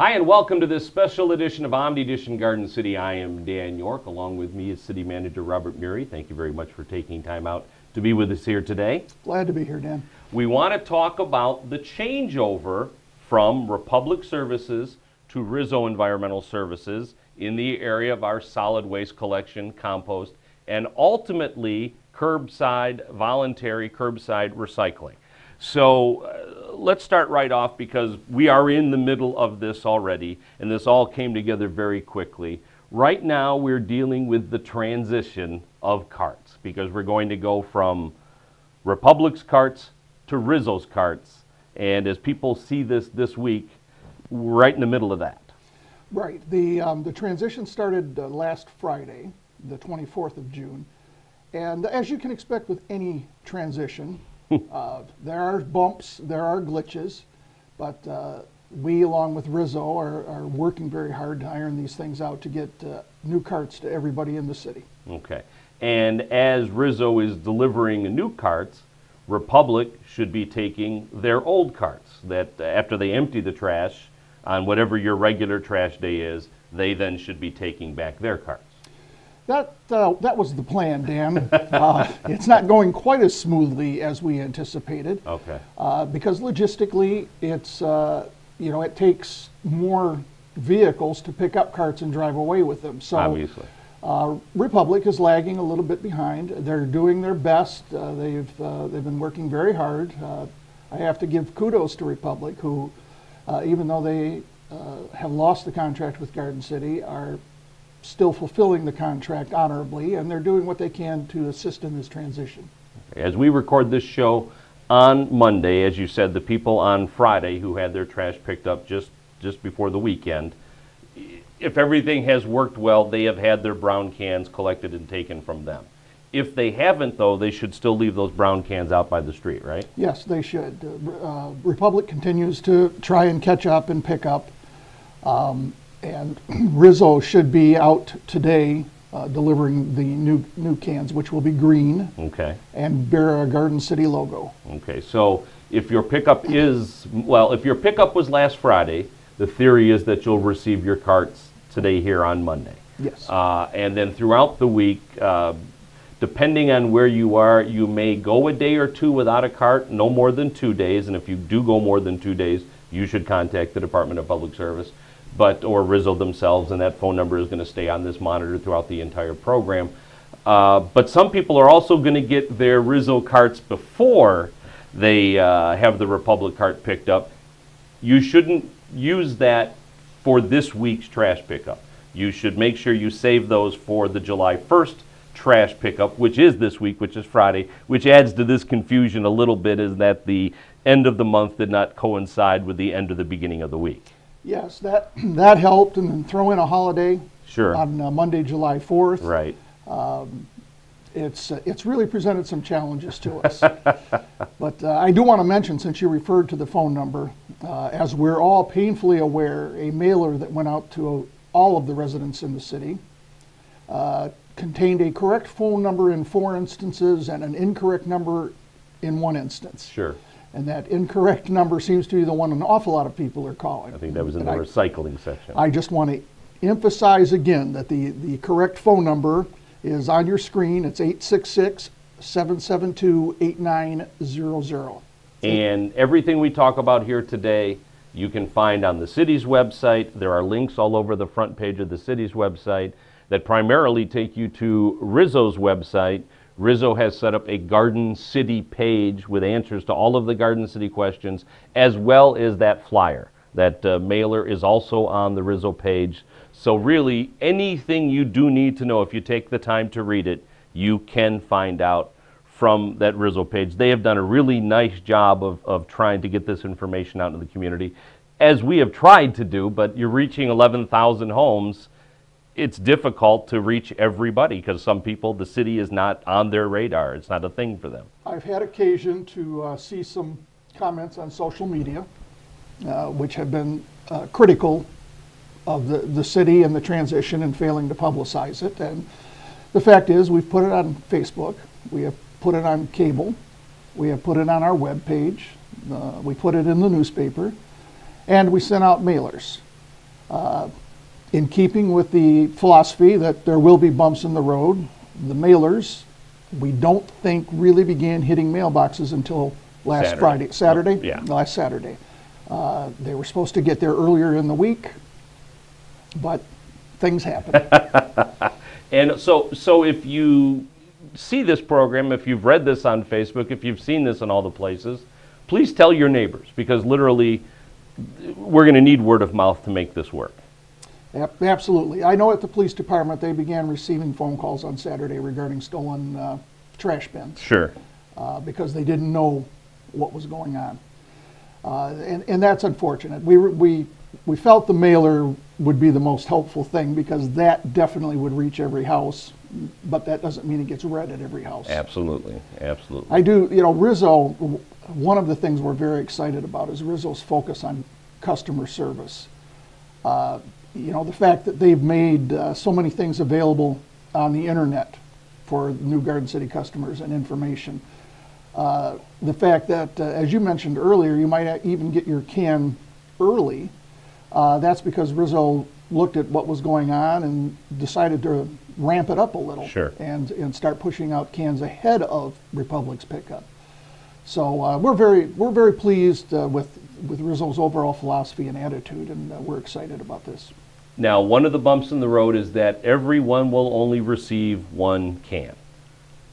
Hi, and welcome to this special edition of Omni Edition Garden City. I am Dan York. Along with me is City Manager Robert Murray. Thank you very much for taking time out to be with us here today. Glad to be here, Dan. We want to talk about the changeover from Republic Services to Rizzo Environmental Services in the area of our solid waste collection, compost, and ultimately curbside, voluntary curbside recycling. So uh, let's start right off because we are in the middle of this already, and this all came together very quickly. Right now, we're dealing with the transition of carts because we're going to go from Republic's carts to Rizzo's carts. And as people see this this week, we're right in the middle of that. Right. The, um, the transition started uh, last Friday, the 24th of June. And as you can expect with any transition, uh, there are bumps, there are glitches, but uh, we, along with Rizzo, are, are working very hard to iron these things out to get uh, new carts to everybody in the city. Okay. And as Rizzo is delivering new carts, Republic should be taking their old carts that after they empty the trash on whatever your regular trash day is, they then should be taking back their carts. That, uh, that was the plan, Dan. uh, it's not going quite as smoothly as we anticipated. Okay. Uh, because logistically, it's, uh, you know, it takes more vehicles to pick up carts and drive away with them. So, Obviously. Uh, Republic is lagging a little bit behind. They're doing their best. Uh, they've, uh, they've been working very hard. Uh, I have to give kudos to Republic, who, uh, even though they uh, have lost the contract with Garden City, are still fulfilling the contract honorably, and they're doing what they can to assist in this transition. As we record this show on Monday, as you said, the people on Friday who had their trash picked up just, just before the weekend, if everything has worked well, they have had their brown cans collected and taken from them. If they haven't, though, they should still leave those brown cans out by the street, right? Yes, they should. Uh, Republic continues to try and catch up and pick up. Um, and Rizzo should be out today uh, delivering the new new cans, which will be green Okay. and bear a Garden City logo. Okay, so if your pickup is, well, if your pickup was last Friday, the theory is that you'll receive your carts today here on Monday. Yes. Uh, and then throughout the week, uh, depending on where you are, you may go a day or two without a cart, no more than two days. And if you do go more than two days, you should contact the Department of Public Service, but or Rizzo themselves, and that phone number is going to stay on this monitor throughout the entire program. Uh, but some people are also going to get their Rizzo carts before they uh, have the Republic cart picked up. You shouldn't use that for this week's trash pickup. You should make sure you save those for the July 1st trash pickup, which is this week, which is Friday, which adds to this confusion a little bit is that the end of the month did not coincide with the end of the beginning of the week. Yes, that that helped, and then throw in a holiday Sure. on uh, Monday, July 4th. Right. It's uh, it's really presented some challenges to us. but uh, I do want to mention, since you referred to the phone number, uh, as we're all painfully aware, a mailer that went out to all of the residents in the city uh, contained a correct phone number in four instances and an incorrect number in one instance. Sure. And that incorrect number seems to be the one an awful lot of people are calling. I think that was in And the I- recycling section. I just want to emphasize again that the, the correct phone number is on your screen. It's 866 772 8900. And everything we talk about here today, you can find on the city's website. There are links all over the front page of the city's website that primarily take you to Rizzo's website. Rizzo has set up a Garden City page with answers to all of the Garden City questions, as well as that flyer. That uh, mailer is also on the Rizzo page. So, really, anything you do need to know, if you take the time to read it, you can find out from that Rizzo page. They have done a really nice job of, of trying to get this information out in the community, as we have tried to do, but you're reaching 11,000 homes. It's difficult to reach everybody because some people, the city is not on their radar. It's not a thing for them. I've had occasion to uh, see some comments on social media, uh, which have been uh, critical of the, the city and the transition and failing to publicize it. And the fact is, we've put it on Facebook, we have put it on cable, we have put it on our web page, uh, we put it in the newspaper, and we sent out mailers. In keeping with the philosophy that there will be bumps in the road, the mailers, we don't think really began hitting mailboxes until last Saturday. Friday, Saturday? Yeah. Last Saturday. Uh, They were supposed to get there earlier in the week, but things happen. And so, so if you see this program, if you've read this on Facebook, if you've seen this in all the places, please tell your neighbors because literally we're going to need word of mouth to make this work. Absolutely. I know at the police department, they began receiving phone calls on Saturday regarding stolen uh, trash bins. Sure. uh, because they didn't know what was going on. Uh, and, and that's unfortunate. We, we, we felt the mailer would be the most helpful thing because that definitely would reach every house, but that doesn't mean it gets read at every house. Absolutely. Absolutely. I do, you know, Rizzo, one of the things we're very excited about is Rizzo's focus on customer service. Uh, You know, the fact that they've made uh, so many things available on the internet for new Garden City customers and information. Uh, The fact that, uh, as you mentioned earlier, you might even get your can early. Uh, That's because Rizzo looked at what was going on and decided to ramp it up a little. Sure. And, and start pushing out cans ahead of Republic's pickup. So uh, we're very, we're very pleased uh, with, with Rizzo's overall philosophy and attitude, and uh, we're excited about this. Now, one of the bumps in the road is that everyone will only receive one can.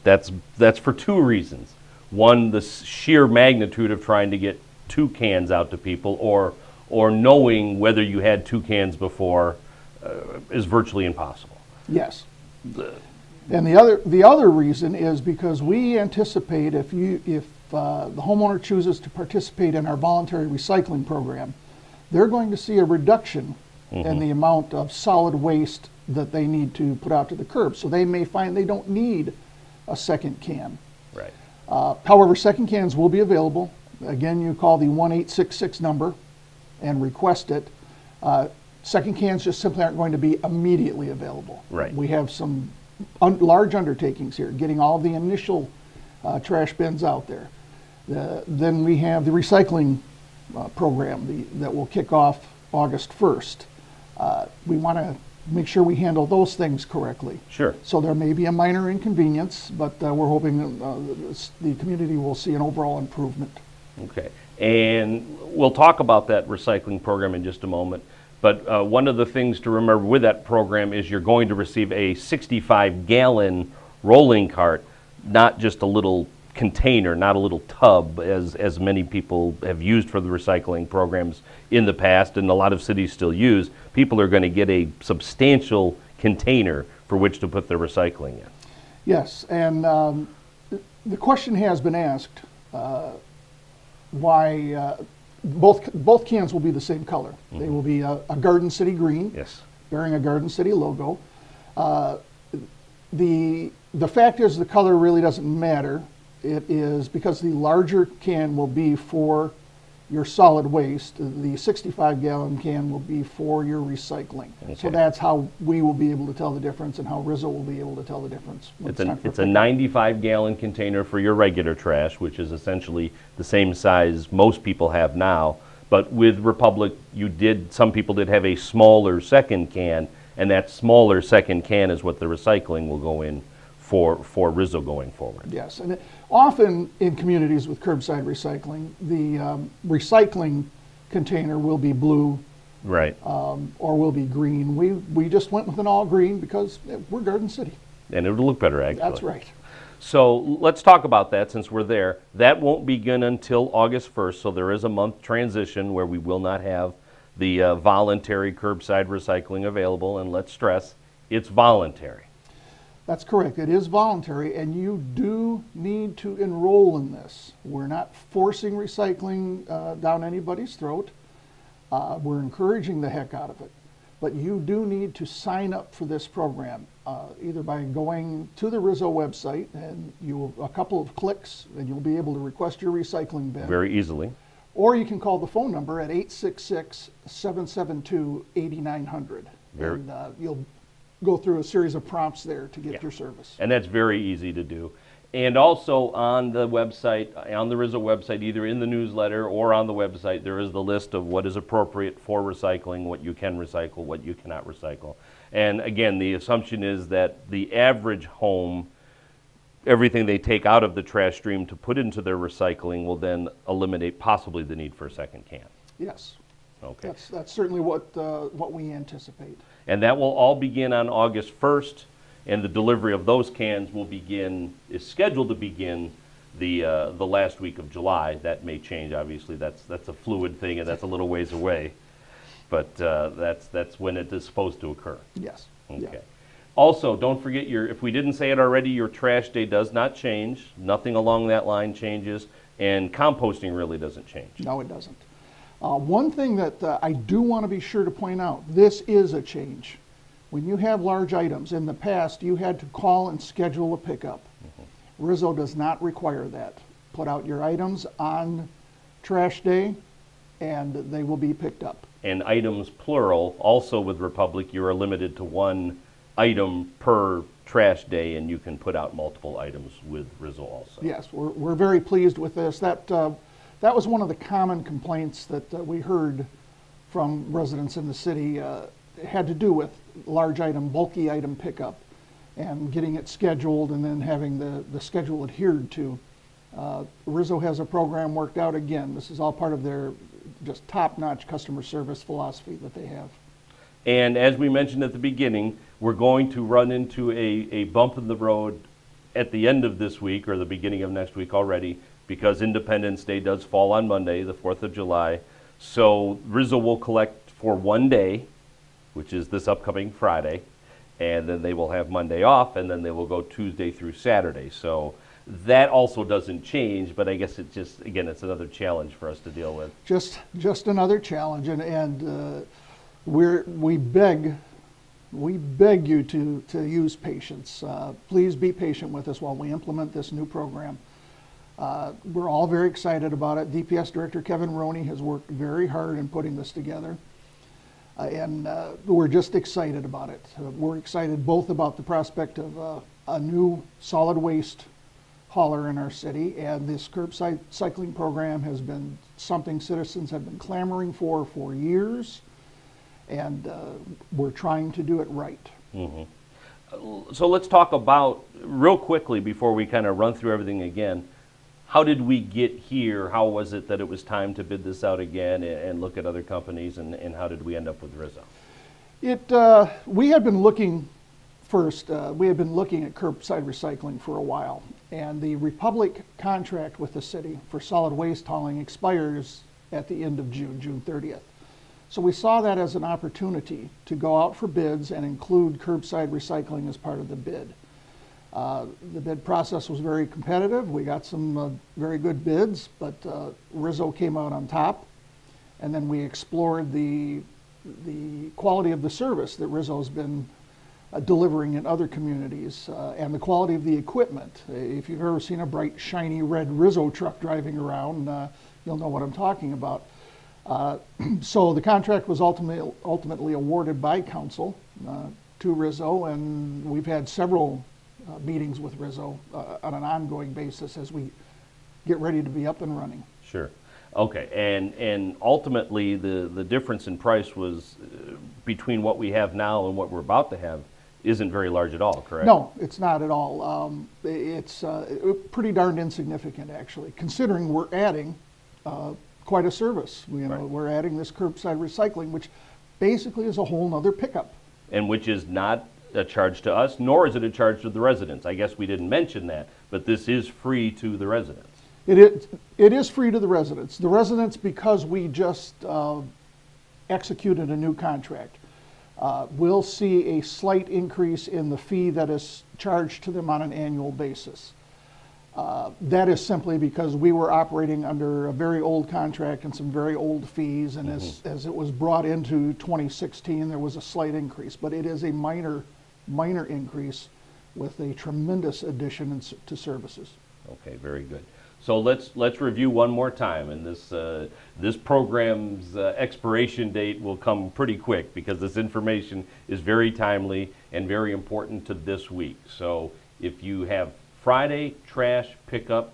That's, that's for two reasons. One, the sheer magnitude of trying to get two cans out to people, or, or knowing whether you had two cans before uh, is virtually impossible. Yes. And the other, the other reason is because we anticipate if you, if uh, the homeowner chooses to participate in our voluntary recycling program, they're going to see a reduction in the amount of solid waste that they need to put out to the curb. So they may find they don't need a second can. Right. Uh, However, second cans will be available. Again, you call the 1866 number and request it. Uh, Second cans just simply aren't going to be immediately available. Right. We have some un- large undertakings here, getting all the initial uh, trash bins out there. The- Then we have the recycling uh, program the- that will kick off August 1st. Uh, We want to make sure we handle those things correctly. Sure. So there may be a minor inconvenience, but uh, we're hoping uh, the community will see an overall improvement. Okay. And we'll talk about that recycling program in just a moment. But uh, one of the things to remember with that program is you're going to receive a 65 gallon rolling cart, not just a little container, not a little tub, as, as many people have used for the recycling programs in the past, and a lot of cities still use. People are going to get a substantial container for which to put their recycling in. Yes, and um, the question has been asked, uh, why, uh, both, both cans will be the same color. They will be a a Garden City green. Yes. bearing a Garden City logo. Uh, The, the fact is, the color really doesn't matter. It is because the larger can will be for your solid waste, the 65 gallon can will be for your recycling. So that's how we will be able to tell the difference and how Rizzo will be able to tell the difference. It's a, time it's a 95 gallon container for your regular trash, which is essentially the same size most people have now. But with Republic, you did, some people did have a smaller second can, and that smaller second can is what the recycling will go in for, for Rizzo going forward. Yes, and it- often in communities with curbside recycling, the um, recycling container will be blue Right. um, or will be green. We, we just went with an all green because eh, we're Garden City. And it'll look better, actually. That's right. So let's talk about that since we're there. That won't begin until August 1st, so there is a month transition where we will not have the uh, voluntary curbside recycling available. And let's stress, it's voluntary. That's correct. It is voluntary, and you do need to enroll in this. We're not forcing recycling uh, down anybody's throat. Uh, we're encouraging the heck out of it. But you do need to sign up for this program, uh, either by going to the Rizzo website, and you will, a couple of clicks, and you'll be able to request your recycling bin. Very easily. Or you can call the phone number at 866-772-8900. Very- And uh, you'll go through a series of prompts there to get Yeah. your service. And that's very easy to do. And also on the website, on the Rizzo website, either in the newsletter or on the website, there is the list of what is appropriate for recycling, what you can recycle, what you cannot recycle. And again, the assumption is that the average home, everything they take out of the trash stream to put into their recycling will then eliminate possibly the need for a second can. Yes, Okay. that's, that's certainly what, uh, what we anticipate. And that will all begin on August 1st, and the delivery of those cans will begin, is scheduled to begin the, uh, the last week of July. That may change, obviously, that's, that's a fluid thing, and that's a little ways away. But uh, that's, that's when it is supposed to occur. Yes. yeah. Okay. Also, don't forget your, if we didn't say it already, your trash day does not change. Nothing along that line changes, and composting really doesn't change. No, it doesn't. Uh, one thing that uh, I do want to be sure to point out, this is a change. When you have large items, in the past, you had to call and schedule a pickup. Rizzo does not require that. Put out your items on trash day, and they will be picked up. and items plural, also with Republic, you are limited to one item per trash day, and you can put out multiple items with Rizzo also. Yes, we're, we're very pleased with this. That, uh, that was one of the common complaints that uh, we heard from residents in the city. Uh, had to do with large item, bulky item pickup and getting it scheduled and then having the, the schedule adhered to. Uh, Rizzo has a program worked out again. This is all part of their just top-notch customer service philosophy that they have. And as we mentioned at the beginning, we're going to run into a, a bump in the road at the end of this week or the beginning of next week already because Independence Day does fall on Monday, the 4th of July. So Rizzo will collect for one day, which is this upcoming Friday, and then they will have Monday off, and then they will go Tuesday through Saturday. So that also doesn't change, but I guess it just, again, it's another challenge for us to deal with. just just another challenge and, and uh, we're we beg we beg you to to use patience uh, please be patient with us while we implement this new program uh, we're all very excited about it. Dps director kevin roney has worked very hard in putting this together. Uh, and uh, we're just excited about it. Uh, we're excited both about the prospect of uh, a new solid waste hauler in our city, and this curbside cycling program has been something citizens have been clamoring for for years, and uh, we're trying to do it right. So let's talk about, real quickly, before we kind of run through everything again, how did we get here? How was it that it was time to bid this out again and, and look at other companies, and, and how did we end up with Rizzo? It uh, we had been looking first. Uh, we had been looking at curbside recycling for a while, and the Republic contract with the city for solid waste hauling expires at the end of June, June 30th. So we saw that as an opportunity to go out for bids and include curbside recycling as part of the bid. Uh, the bid process was very competitive. We got some uh, very good bids, but uh, Rizzo came out on top. And then we explored the, the quality of the service that Rizzo's been uh, delivering in other communities uh, and the quality of the equipment. If you've ever seen a bright, shiny red Rizzo truck driving around, uh, you'll know what I'm talking about. So the contract was ultimately, ultimately awarded by council to Rizzo, and we've had several uh, meetings with Rizzo uh, on an ongoing basis as we get ready to be up and running. Sure. Okay, and, and ultimately, the, the difference in price was uh, between what we have now and what we're about to have isn't very large at all, correct? No, it's not at all. Um, It's uh, pretty darned insignificant, actually, considering we're adding uh, quite a service. You know, Right. we're adding this curbside recycling, which basically is a whole nother pickup. And which is not a charge to us, nor is it a charge to the residents. I guess we didn't mention that, but this is free to the residents. It is, it is free to the residents. The residents, because we just uh, executed a new contract, uh, will see a slight increase in the fee that is charged to them on an annual basis. Uh, That is simply because we were operating under a very old contract and some very old fees, and as, as it was brought into 2016, there was a slight increase. But it is a minor, minor increase with a tremendous addition in to services. Okay, very good. So let's, let's review one more time, and this, uh, this program's uh, expiration date will come pretty quick because this information is very timely and very important to this week. So if you have Friday trash pickup.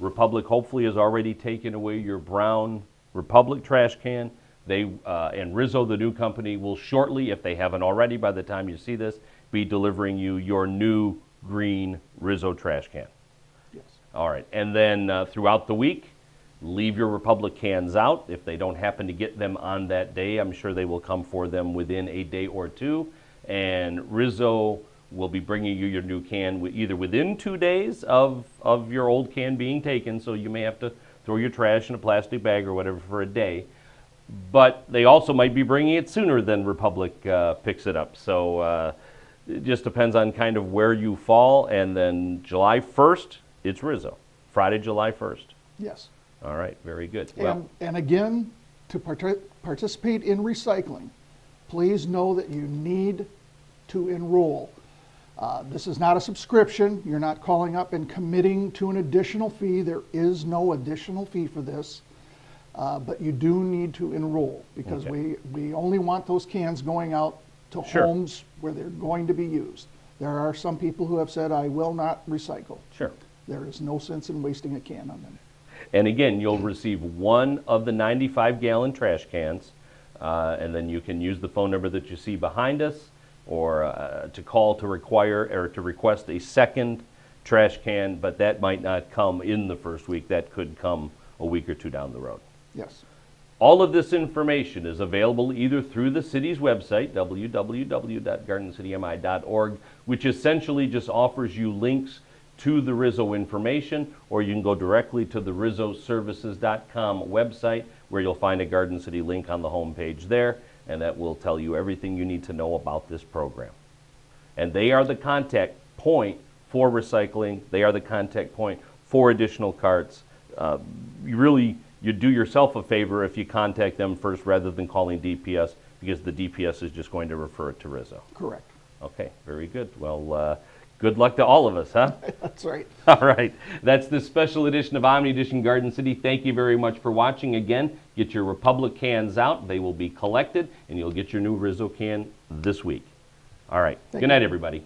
Republic hopefully has already taken away your brown Republic trash can. They uh, and Rizzo, the new company, will shortly, if they haven't already, by the time you see this, be delivering you your new green Rizzo trash can. Yes. All right, and then uh, throughout the week, leave your Republic cans out. If they don't happen to get them on that day, I'm sure they will come for them within a day or two. And Rizzo will be bringing you your new can either within two days of, of your old can being taken, so you may have to throw your trash in a plastic bag or whatever for a day. But they also might be bringing it sooner than Republic uh, picks it up. So uh, it just depends on kind of where you fall. And then July 1st, it's Rizzo. Friday, July 1st. Yes. All right, very good. Well, And, and again, to parti- participate in recycling, please know that you need to enroll. Uh, This is not a subscription. You're not calling up and committing to an additional fee. There is no additional fee for this. Uh, But you do need to enroll because Okay. we, we only want those cans going out to Sure. homes where they're going to be used. There are some people who have said, I will not recycle. sure. There is no sense in wasting a can on them. And again, you'll receive one of the 95 gallon trash cans, uh, and then you can use the phone number that you see behind us or uh, to call to require or to request a second trash can, but that might not come in the first week. That could come a week or two down the road. Yes. All of this information is available either through the city's website, www.gardencitymi.org, which essentially just offers you links to the Rizzo information, or you can go directly to the RizzoServices.com website, where you'll find a Garden City link on the homepage there, and that will tell you everything you need to know about this program. And they are the contact point for recycling. They are the contact point for additional carts. Uh, you really you do yourself a favor if you contact them first rather than calling DPS because the DPS is just going to refer it to Rizzo. Correct. Okay, very good. Well, uh, good luck to all of us, huh? That's right. All right. That's this special edition of Omni Edition Garden City. Thank you very much for watching. Again, get your Republic cans out. They will be collected, and you'll get your new Rizzo can this week. All right. Thank Good you. night, everybody.